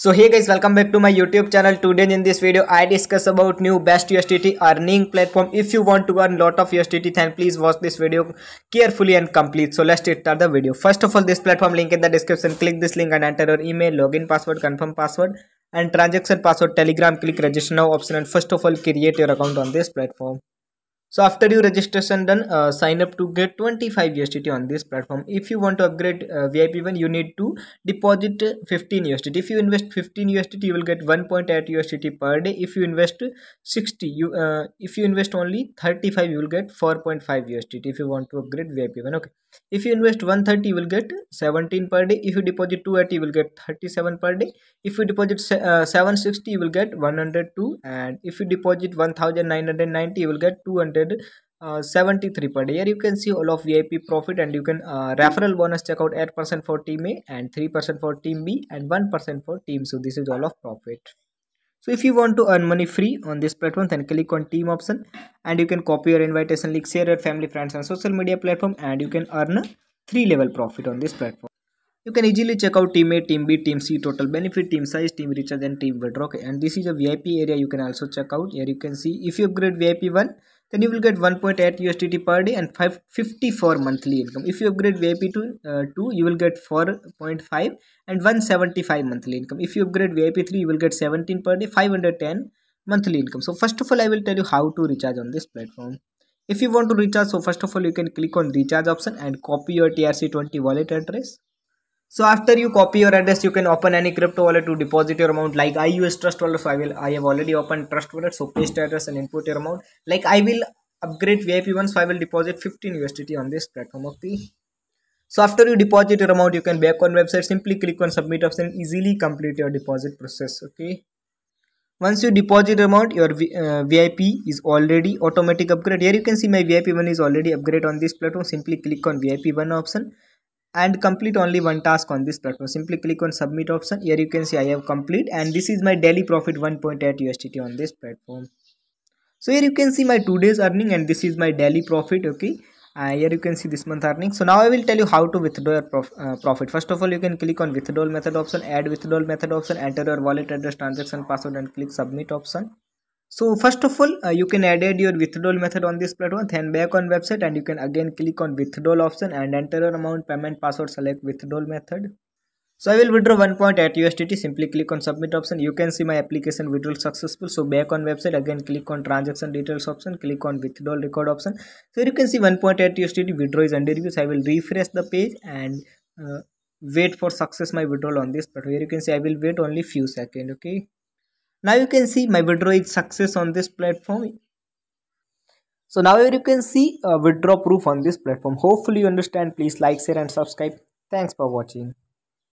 So hey guys welcome back to my youtube channel. Today in this video I discuss about new best USDT earning platform. If you want to earn lot of USDT then please watch this video carefully and complete. So let's start the video. First of all this platform link in the description. Click this link and enter your email login password confirm password and transaction password telegram. Click register now option and first of all create your account on this platform so after your registration done uh, sign up to get 25 usdt on this platform. If you want to upgrade uh, vip 1 you need to deposit 15 usdt if you invest 15 usdt you will get 1.8 usdt per day. If you invest 60 you uh, if you invest only 35 you will get 4.5 usdt if you want to upgrade vip 1 okay. If you invest 130 you will get 17 per day. If you deposit 280 you will get 37 per day. If you deposit uh, 760 you will get 102 and if you deposit 1990 you will get 273 uh, per day. Here you can see all of vip profit and you can uh, referral bonus check out 8% for team a and 3% for team b and 1% for team. So this is all of profit. So if you want to earn money free on this platform then click on team option and you can copy your invitation link share your family friends and social media platform and you can earn a three level profit on this platform. You can easily check out team a team b team c total benefit team size team recharge and team withdraw okay and this is a vip area you can also check out. Here you can see if you upgrade vip 1 then you will get 1.8 USDT per day and 554 monthly income. If you upgrade VIP to uh, 2, you will get 4.5 and 175 monthly income. If you upgrade VIP 3, you will get 17 per day, 510 monthly income. So first of all, I will tell you how to recharge on this platform. If you want to recharge, so first of all, you can click on recharge option and copy your TRC20 wallet address so after you copy your address you can open any crypto wallet to deposit your amount. Like i use trust wallet so i will i have already opened trust wallet. So paste address and input your amount. Like i will upgrade vip one so i will deposit 15 usdt on this platform okay? So after you deposit your amount you can back on website. Simply click on submit option. Easily complete your deposit process okay? Once you deposit amount your uh, vip is already automatic upgrade. Here you can see my vip one is already upgrade on this platform. Simply click on vip one option and complete only one task on this platform. Simply click on submit option. Here you can see i have complete and this is my daily profit 1.8 usdt on this platform. So here you can see my two days earning and this is my daily profit okay? Uh, here you can see this month earning. So now i will tell you how to withdraw your prof uh, profit. First of all you can click on withdrawal method option add withdrawal method option enter your wallet address transaction password and click submit option so first of all uh, you can add your withdrawal method on this platform then back on website and you can again click on withdrawal option and enter your amount payment password select withdrawal method. So i will withdraw one point 1.8 usdt simply click on submit option. You can see my application withdrawal successful. So back on website again click on transaction details option click on withdrawal record option. So you can see 1.8 usdt withdraw is under review. So i will refresh the page and uh, wait for success my withdrawal on this but here you can see i will wait only few seconds okay now you can see my withdraw is success on this platform. So now you can see a withdraw proof on this platform. Hopefully you understand. Please like share and subscribe. Thanks for watching